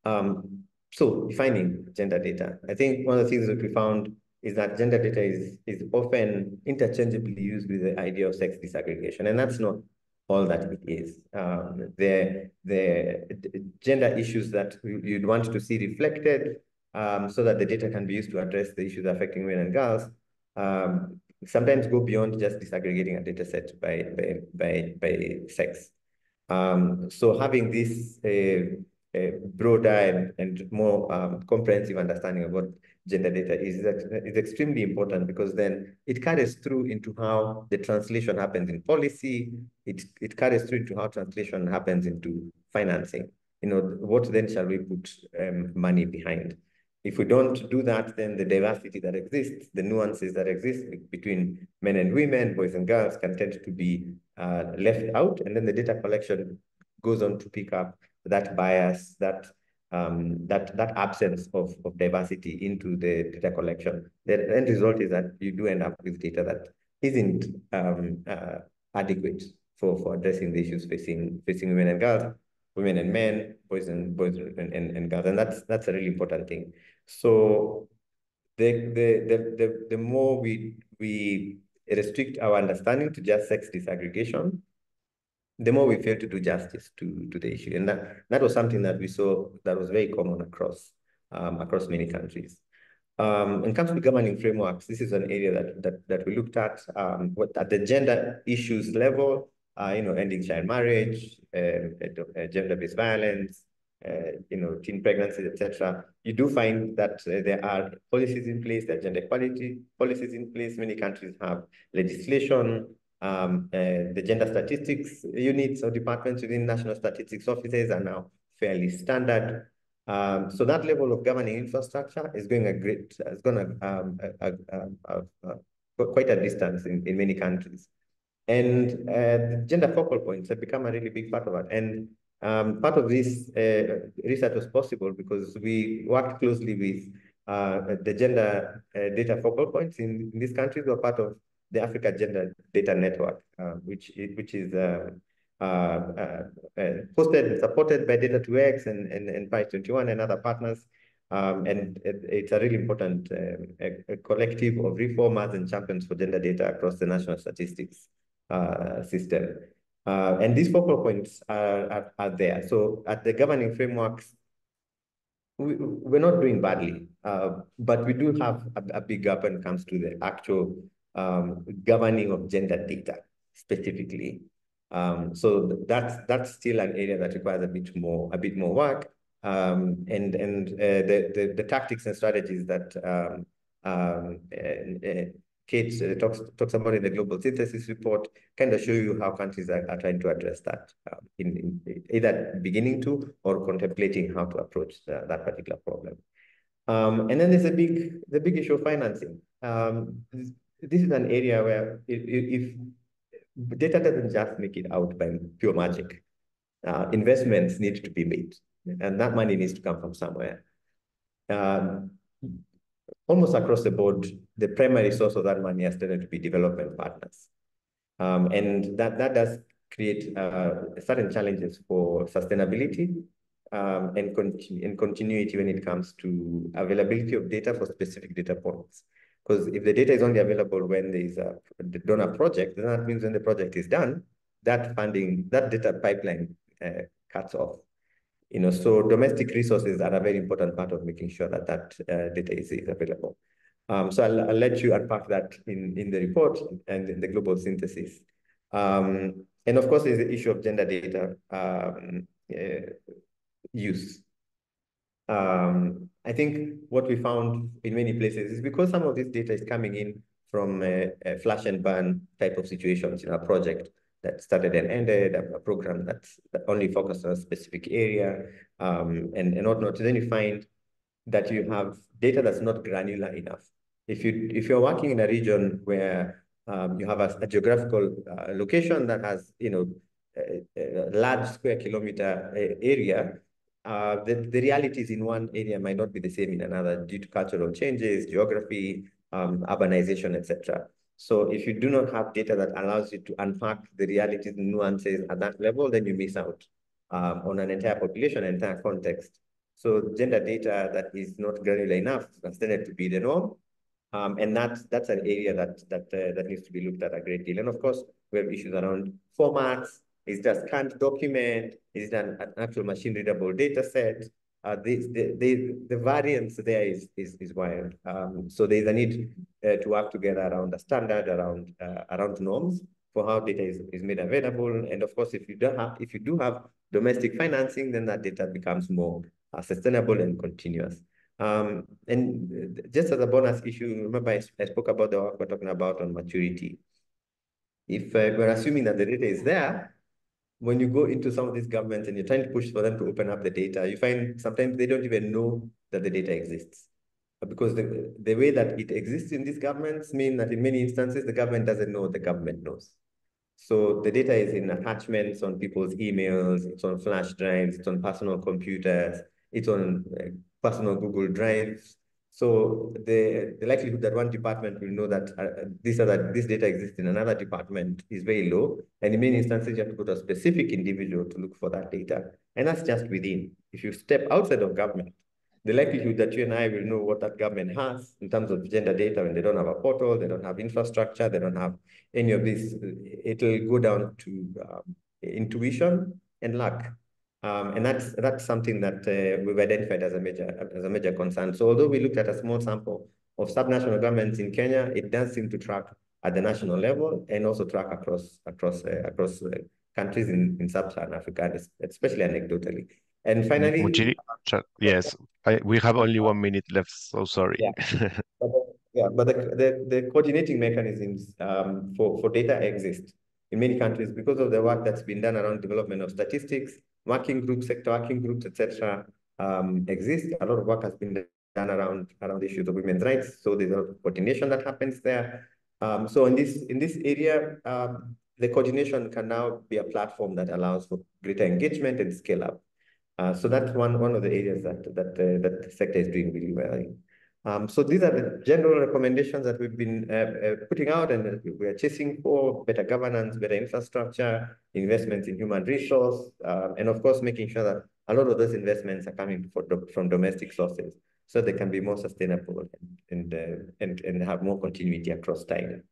Um, so defining gender data. I think one of the things that we found is that gender data is, is often interchangeably used with the idea of sex disaggregation, and that's not all that it is. Um, the, the gender issues that you'd want to see reflected um, so that the data can be used to address the issues affecting women and girls um, sometimes go beyond just disaggregating a data set by, by, by, by sex. Um, so having this uh, uh, broader and, and more um, comprehensive understanding of what gender data is, is extremely important because then it carries through into how the translation happens in policy. It, it carries through into how translation happens into financing. You know, what then shall we put um, money behind? If we don't do that, then the diversity that exists, the nuances that exist between men and women, boys and girls can tend to be uh, left out. And then the data collection goes on to pick up that bias, that um, that that absence of, of diversity into the data collection. The end result is that you do end up with data that isn't um, uh, adequate for, for addressing the issues facing facing women and girls, women and men, boys and boys and, and, and girls. And that's that's a really important thing. So the the the the, the more we we restrict our understanding to just sex disaggregation, the more we fail to do justice to, to the issue. And that, that was something that we saw that was very common across, um, across many countries. Um, when it comes to governing frameworks, this is an area that, that, that we looked at um, what, at the gender issues level, uh, you know, ending child marriage, uh, uh, gender-based violence, uh, you know, teen pregnancies, etc. You do find that uh, there are policies in place, there are gender equality policies in place. Many countries have legislation um, uh, the gender statistics units or departments within national statistics offices are now fairly standard. Um, so that level of governing infrastructure is going a great, is going to um, a, a, a, quite a distance in, in many countries. And uh, gender focal points have become a really big part of it. And um, part of this uh, research was possible because we worked closely with uh, the gender uh, data focal points in, in these countries were part of the Africa Gender Data Network, uh, which which is uh, uh, uh, hosted and supported by Data2X and, and, and PARIS21 and other partners. Um, and it, it's a really important a, a collective of reformers and champions for gender data across the national statistics system. Uh, and these focal points are, are, are, there. So at the governing frameworks, we, we're not doing badly, uh, but we do have a, a, big gap when it comes to the actual um, governing of gender data specifically. Um, so that's that's still an area that requires a bit more a bit more work. Um, and and uh, the, the, the tactics and strategies that um, um, uh, Kate uh, talks talks about in the global synthesis report kind of show you how countries are, are trying to address that um, in, in, either beginning to or contemplating how to approach the, that particular problem. Um, and then there's a big the big issue of financing. This is an area where if, if data doesn't just make it out by pure magic, uh, investments need to be made, and that money needs to come from somewhere. Um, almost across the board, the primary source of that money has tended to be development partners. Um, and that, that does create uh, certain challenges for sustainability um, and, continu and continuity when it comes to availability of data for specific data points. Because if the data is only available when there is a donor project, then that means when the project is done, that funding, that data pipeline uh, cuts off. You know, so domestic resources are a very important part of making sure that that uh, data is, is available. Um, so I'll, I'll, let you unpack that in, in the report and in the global synthesis. Um, and of course, there's the issue of gender data um, uh, use. Um, I think what we found in many places is because some of this data is coming in from a, a flash and burn type of situations in a project that started and ended, a, a program that's that only focused on a specific area, um, and, and whatnot. Then you find that you have data that's not granular enough. If you if you're working in a region where um, you have a, a geographical uh, location that has you know a, a large square kilometer uh, area, uh, the, the realities in one area might not be the same in another due to cultural changes, geography, um, urbanization, etc. So if you do not have data that allows you to unpack the realities and nuances at that level, then you miss out um, on an entire population, entire context. So gender data that is not granular enough has tended to be the norm. Um, and that's that's an area that that uh, that needs to be looked at a great deal. And of course, we have issues around formats, Is it a scanned document? Is it an, an actual machine readable data set? Uh, the, the, the, the variance there is, is, is wild. Um, so there's a need uh, to work together around a standard, around, uh, around norms for how data is, is made available. And of course, if you don't have, if you do have domestic financing, then that data becomes more uh, sustainable and continuous. Um, and just as a bonus issue, remember I, I spoke about the work we're talking about on maturity. If uh, we're assuming that the data is there, when you go into some of these governments and you're trying to push for them to open up the data, you find sometimes they don't even know that the data exists. Because the, the way that it exists in these governments mean that in many instances, the government doesn't know what the government knows. So the data is in attachments on people's emails, it's on flash drives, it's on personal computers, it's on uh, personal Google drives. So the, the likelihood that one department will know that uh, this other this data exists in another department is very low. And in many instances, you have to go to a specific individual to look for that data. And that's just within. If you step outside of government, the likelihood that you and I will know what that government has in terms of gender data when they don't have a portal, they don't have infrastructure, they don't have any of this, it'll go down to um, intuition and luck. Um, and that's that's something that uh, we've identified as a major as a major concern. So although we looked at a small sample of subnational governments in Kenya, it does seem to track at the national level and also track across across uh, across uh, countries in, in sub-Saharan Africa, especially anecdotally. And finally, Muchiri, yes, I, we have only one minute left, so sorry. Yeah, but, yeah, but the, the, the coordinating mechanisms um, for, for data exist in many countries because of the work that's been done around development of statistics, working groups, sector working groups, etc. Um, exist. A lot of work has been done around around issues of women's rights. So there's a lot of coordination that happens there. Um, so in this in this area, um, the coordination can now be a platform that allows for greater engagement and scale up. Uh, so that's one, one of the areas that, that, uh, that the sector is doing really well in. Um, so these are the general recommendations that we've been uh, uh putting out and we are chasing for better governance, better infrastructure, investments in human resource, um, and of course, making sure that a lot of those investments are coming for, from domestic sources so they can be more sustainable and, and, uh, and, and have more continuity across time.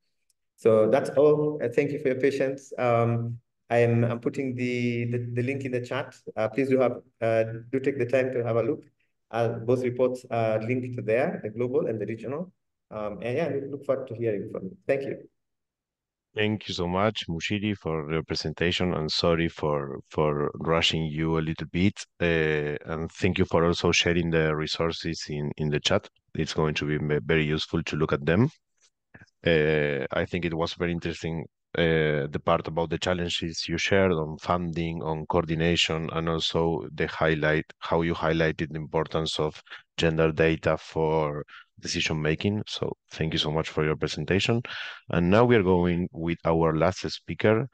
So that's all. thank you for your patience. Um, I'm I'm putting the the, the link in the chat. Uh, please do have uh, do take the time to have a look. Uh, both reports are linked there, the global and the regional. Um, and yeah, look forward to hearing from you. Thank you. Thank you so much, Muchiri, for the presentation. And sorry for for rushing you a little bit. Uh, and thank you for also sharing the resources in in the chat. It's going to be very useful to look at them. Uh, I think it was very interesting uh, the part about the challenges you shared on funding, on coordination, and also the highlight how you highlighted the importance of gender data for decision making. So thank you so much for your presentation. And now we are going with our last speaker.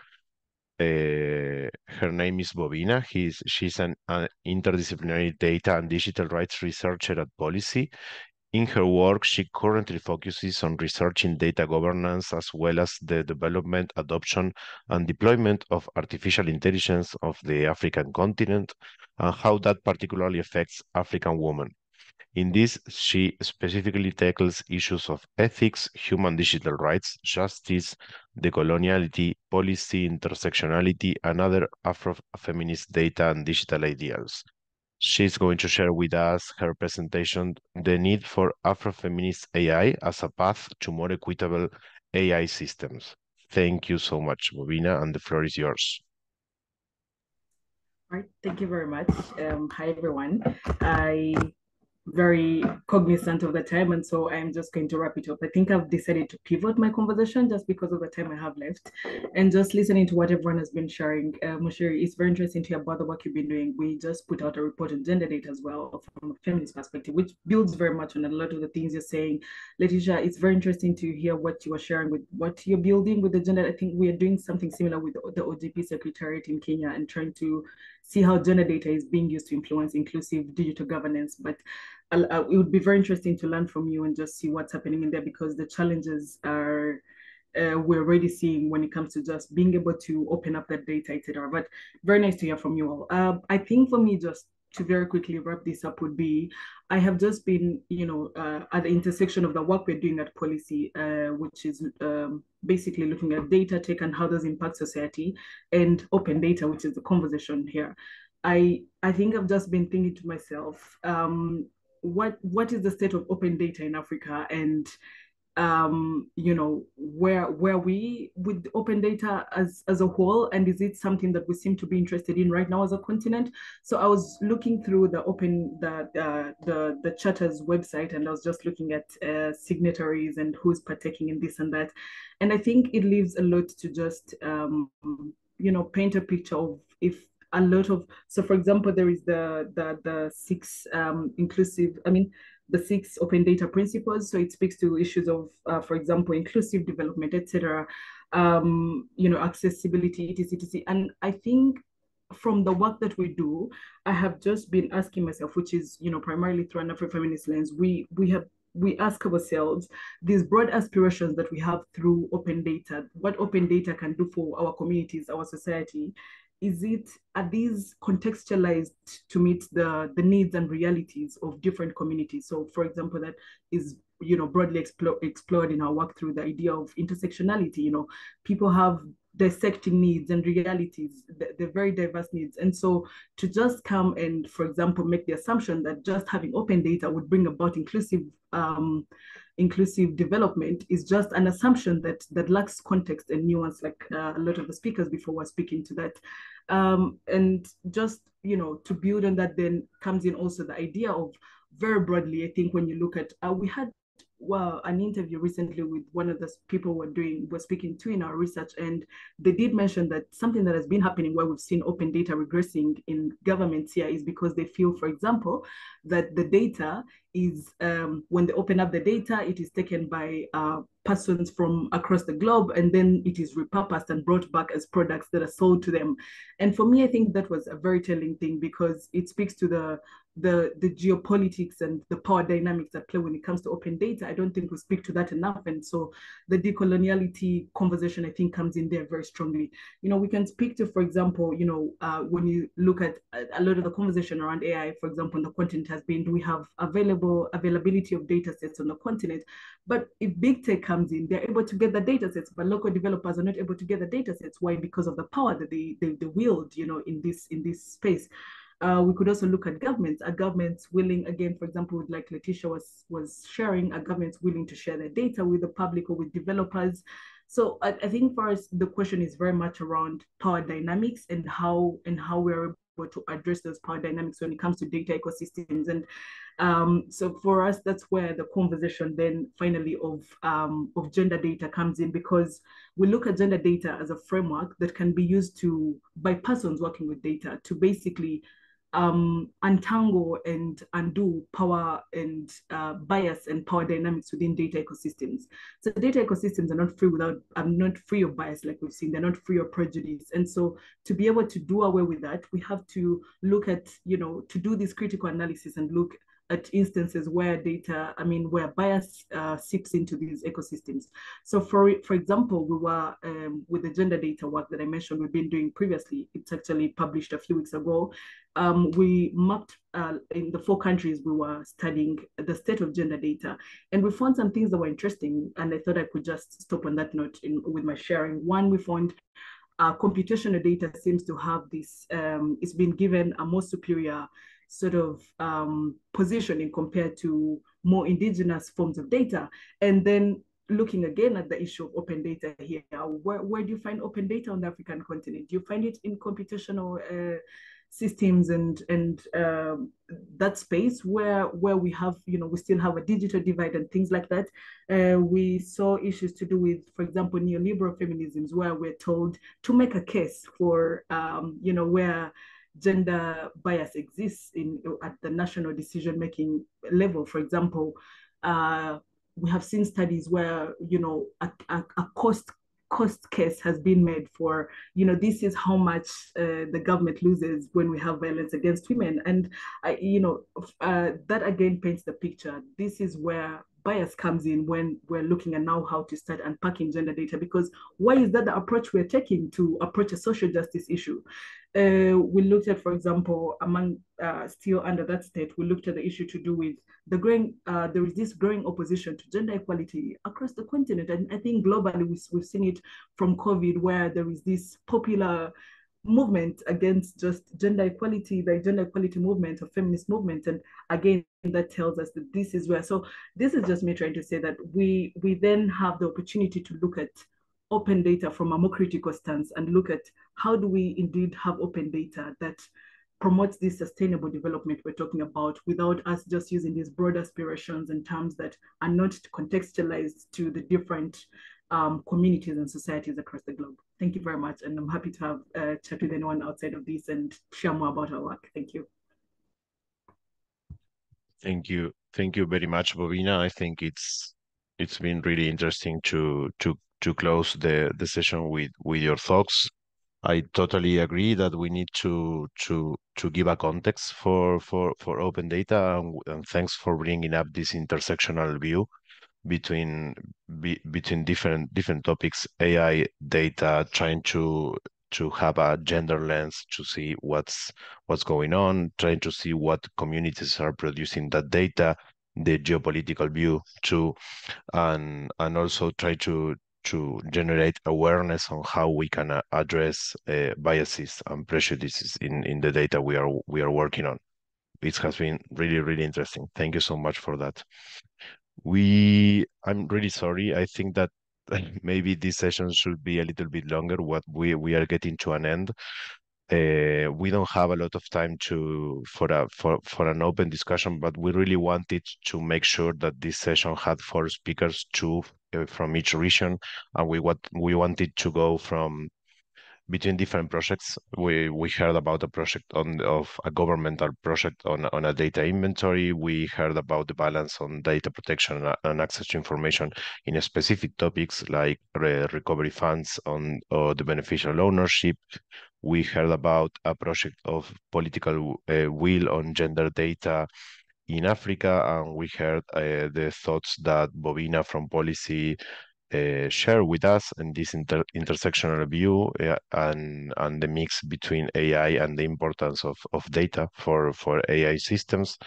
Uh, her name is Bobina. He's, she's an, an interdisciplinary data and digital rights researcher at Pollicy. In her work, she currently focuses on researching data governance as well as the development, adoption, and deployment of artificial intelligence of the African continent and how that particularly affects African women. In this, she specifically tackles issues of ethics, human digital rights, justice, decoloniality, policy, intersectionality, and other Afro-feminist data and digital ideals. She's going to share with us her presentation, The Need for Afrofeminist AI as a Path to More Equitable AI Systems. Thank you so much, Bobina, and the floor is yours. All right, thank you very much. Um, hi, everyone. I very cognizant of the time and so i'm just going to wrap it up. I think i've decided to pivot my conversation just because of the time i have left and just listening to what everyone has been sharing. Uh, Muchiri, it's very interesting to hear about the work you've been doing. We just put out a report on gender data as well from a feminist perspective which builds very much on a lot of the things you're saying. Leticia it's very interesting to hear what you are sharing with what you're building with the gender. I think we are doing something similar with the ogp secretariat in kenya and trying to see how gender data is being used to influence inclusive digital governance. But uh, it would be very interesting to learn from you and just see what's happening in there because the challenges are uh, we're already seeing when it comes to just being able to open up that data, etc. But very nice to hear from you all. Uh, I think for me, just to very quickly wrap this up would be I have just been, you know, uh, at the intersection of the work we're doing at Pollicy, uh, which is um, basically looking at data tech and how does impact society, and open data, which is the conversation here. I I think I've just been thinking to myself, um, what what is the state of open data in Africa, and um, you know, where where we with open data as as a whole, and is it something that we seem to be interested in right now as a continent? So I was looking through the open the uh, the the charter's website, and I was just looking at uh, signatories and who's partaking in this and that, and I think it leaves a lot to just um, you know paint a picture of if a lot of so for example there is the the the six um, inclusive i mean the six open data principles. So it speaks to issues of, uh, for example, inclusive development, etc. Um, you know, accessibility, etc, etc. And I think from the work that we do, I have just been asking myself, which is, you know, primarily through an Afro-feminist lens, we we have we ask ourselves these broad aspirations that we have through open data, what open data can do for our communities, our society, is it are these contextualized to meet the the needs and realities of different communities? So for example that is you know broadly explore, explored in our work through the idea of intersectionality you know people have dissecting needs and realities they're very diverse needs. And so to just come and for example make the assumption that just having open data would bring about inclusive um, inclusive development is just an assumption that that lacks context and nuance like uh, a lot of the speakers before were speaking to that. Um, and just you know to build on that then comes in also the idea of very broadly i think when you look at uh, we had well, an interview recently with one of the people we're doing, we're speaking to in our research, and they did mention that something that has been happening where we've seen open data regressing in governments here is because they feel, for example, that the data is um, when they open up the data, it is taken by uh, persons from across the globe, and then it is repurposed and brought back as products that are sold to them. And for me, I think that was a very telling thing because it speaks to the the the geopolitics and the power dynamics at play when it comes to open data. I don't think we speak to that enough, and so the decoloniality conversation I think comes in there very strongly. You know, we can speak to, for example, you know, uh, when you look at a lot of the conversation around AI, for example, on the continent has been, do we have available availability of data sets on the continent? But if big tech comes in, they're able to get the data sets, but local developers are not able to get the data sets. Why? Because of the power that they they, they wield, you know, in this in this space. Uh, we could also look at governments. Are governments willing, again, for example, like Leticia was was sharing, are governments willing to share their data with the public or with developers? So I, I think for us, the question is very much around power dynamics and how and how we're able to address those power dynamics when it comes to data ecosystems. And um, so for us, that's where the conversation then finally of um, of gender data comes in because we look at gender data as a framework that can be used to by persons working with data to basically um, untangle and undo power and uh, bias and power dynamics within data ecosystems. So data ecosystems are not free without, are not free of bias like we've seen. They're not free of prejudice. And so to be able to do away with that, we have to look at, you know, to do this critical analysis and look at instances where data, I mean, where bias uh, seeps into these ecosystems. So for, for example, we were um, with the gender data work that I mentioned we've been doing previously, it's actually published a few weeks ago. Um, we mapped uh, in the four countries we were studying the state of gender data, and we found some things that were interesting. And I thought I could just stop on that note in, with my sharing. One, we found uh, computational data seems to have this, um, it's been given a more superior sort of um, positioning compared to more indigenous forms of data. And then looking again at the issue of open data here, where, where do you find open data on the African continent? Do you find it in computational uh, systems and and um, that space where where we have you know we still have a digital divide and things like that uh, we saw issues to do with for example neoliberal feminisms where we're told to make a case for um, you know where gender bias exists in at the national decision making level. For example, uh, we have seen studies where you know a, a, a, cost cost case has been made for you know this is how much uh, the government loses when we have violence against women and I, you know uh, that again paints the picture this is where bias comes in when we're looking at now how to start unpacking gender data because why is that the approach we're taking to approach a social justice issue? Uh, we looked at for example among uh, still under that state we looked at the issue to do with the growing uh, there is this growing opposition to gender equality across the continent. And i think globally we, we've seen it from covid where there is this popular movement against just gender equality, the gender equality movement or feminist movement. And again, that tells us that this is where, so this is just me trying to say that we, we then have the opportunity to look at open data from a more critical stance and look at how do we indeed have open data that promotes this sustainable development we're talking about without us just using these broad aspirations and terms that are not contextualized to the different um, communities and societies across the globe. Thank you very much. And I'm happy to have a chat with anyone outside of this and share more about our work. Thank you. Thank you. Thank you very much, Bobina. I think it's it's been really interesting to to to close the, the session with, with your thoughts. I totally agree that we need to to to give a context for for for open data and, and thanks for bringing up this intersectional view between be, between different different topics. Ai data trying to to have a gender lens to see what's what's going on trying to see what communities are producing that data the geopolitical view too and and also try to to generate awareness on how we can uh, address uh, biases and prejudices in in the data we are we are working on. It has been really really interesting. Thank you so much for that we, I'm really sorry. I think that [LAUGHS] maybe this session should be a little bit longer. What we we are getting to an end. Uh, we don't have a lot of time to for a for for an open discussion, but we really wanted to make sure that this session had four speakers, two uh, from each region, and we what we wanted to go from between different projects. We we heard about a project on of a governmental project on on a data inventory. We heard about the balance on data protection and access to information in specific topics like re recovery funds on or the beneficial ownership. We heard about a project of political uh, will on gender data in Africa, and we heard uh, the thoughts that Bobina from Pollicy uh, share with us in this inter intersectional view uh, and and the mix between AI and the importance of of data for for AI systems.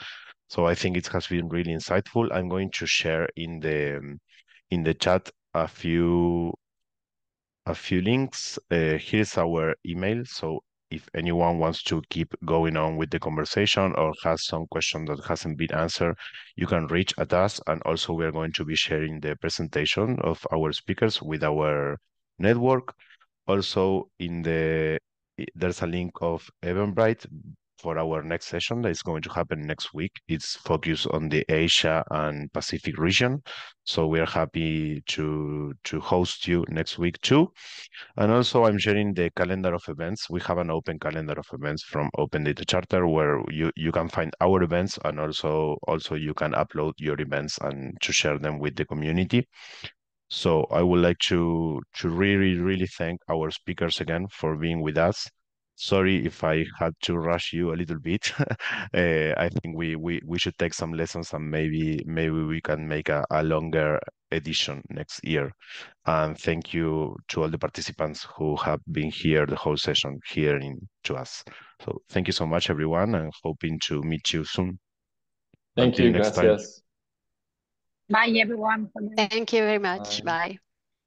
So I think it has been really insightful. I'm going to share in the in the chat a few a few links. Uh, here's our email. So if anyone wants to keep going on with the conversation or has some question that hasn't been answered, you can reach at us. And also we are going to be sharing the presentation of our speakers with our network. Also in the, there's a link of Eventbrite for our next session that is going to happen next week. It's focused on the Asia and Pacific region. So we are happy to, to host you next week too. And also I'm sharing the calendar of events. We have an open calendar of events from Open Data Charter where you, you can find our events and also, also you can upload your events and to share them with the community. So I would like to, to really, really thank our speakers again for being with us. Sorry if I had to rush you a little bit. uh, [LAUGHS] I think we, we we should take some lessons and maybe maybe we can make a, a longer edition next year. And thank you to all the participants who have been here the whole session hearing to us. So thank you so much, everyone, and hoping to meet you soon. Thank Until you. Next gracias. Time. Bye, everyone. Thank you very much. Bye. Bye.